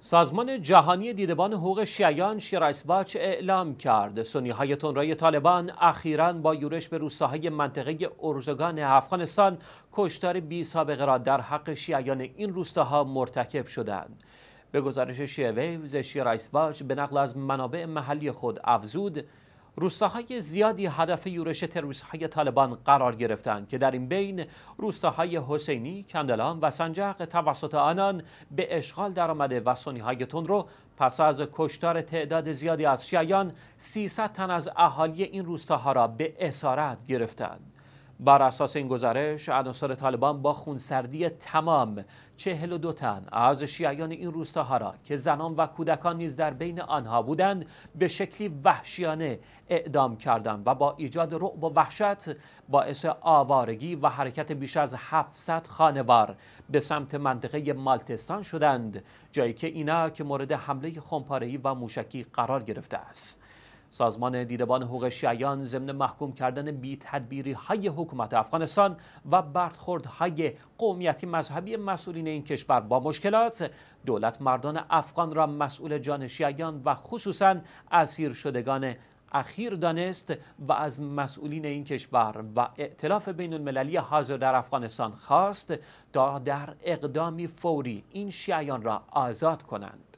سازمان جهانی دیدبان حقوق شیعیان شیعه رایتس واچ اعلام کرد. سنی های تندروی طالبان اخیرا با یورش به روستاهای منطقه ارزگان افغانستان کشتار بی سابقه را در حق شیعیان این روستاها مرتکب شدند. به گزارش شیعه ویوز شیعه رایتس واچ به نقل از منابع محلی خود افزود روستاهای زیادی هدف یورش تروریست های طالبان قرار گرفتند که در این بین روستاهای حسینی، کندلان و سنجق توسط آنان به اشغال درآمده و سنی های رو پس از کشتار تعداد زیادی از شیعیان 300 تن از اهالی این روستاها را به اسارت گرفتند. بر اساس این گزارش عناصر طالبان با خونسردی تمام چهل و دو تن از شیعیان این روستاها را که زنان و کودکان نیز در بین آنها بودند به شکلی وحشیانه اعدام کردند و با ایجاد رعب و وحشت باعث آوارگی و حرکت بیش از 700 خانوار به سمت منطقه مالتستان شدند جایی که اینا که مورد حمله خمپاره‌ای و موشکی قرار گرفته است. سازمان دیدبان حقوق شیعیان ضمن محکوم کردن بی تدبیری های حکومت افغانستان و های قومیتی مذهبی مسئولین این کشور با مشکلات. دولت مردان افغان را مسئول جان شیعیان و خصوصا اسیر شدگان اخیر دانست و از مسئولین این کشور و ائتلاف بین المللی حاضر در افغانستان خواست تا در اقدامی فوری این شیعیان را آزاد کنند.